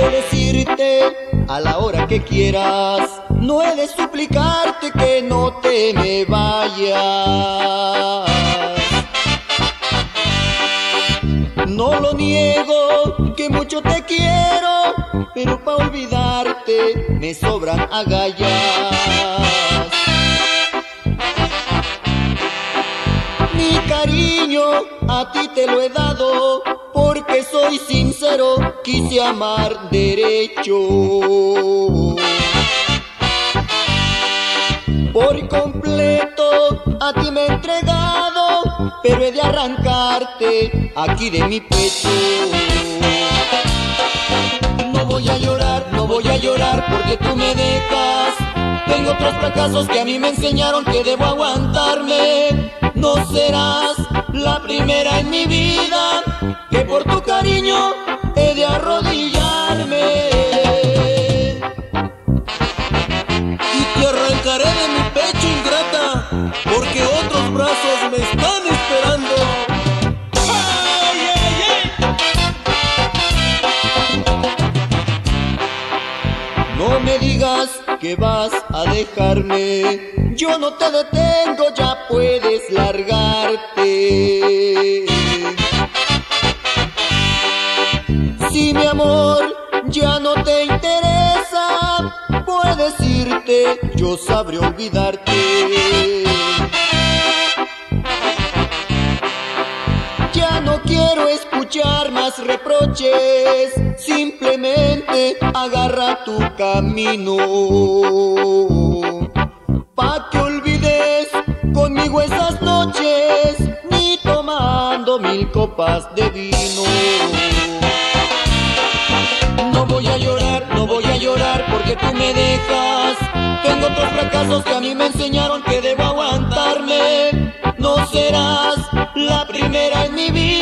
de decirte a la hora que quieras, no he de suplicarte que no te me vayas. No lo niego, que mucho te quiero, pero para olvidarte me sobran agallas. Mi cariño a ti te lo he dado, porque soy sincero, quise amar derecho. Por completo a ti me he entregado, pero he de arrancarte aquí de mi pecho. No voy a llorar, no voy a llorar porque tú me dejas. Tengo otros fracasos que a mí me enseñaron que debo aguantarme. No serás la primera en mi vida por tu cariño he de arrodillarme. Y te arrancaré de mi pecho ingrata, porque otros brazos me están esperando. No me digas que vas a dejarme, yo no te detengo, ya puedes yo sabré olvidarte. Ya no quiero escuchar más reproches, simplemente agarra tu camino. Pa' que olvides conmigo esas noches, ni tomando mil copas de vino. No voy a llorar, no voy a llorar porque tú me dejas. Tengo otros fracasos que a mí me enseñaron que debo aguantarme. No serás la primera en mi vida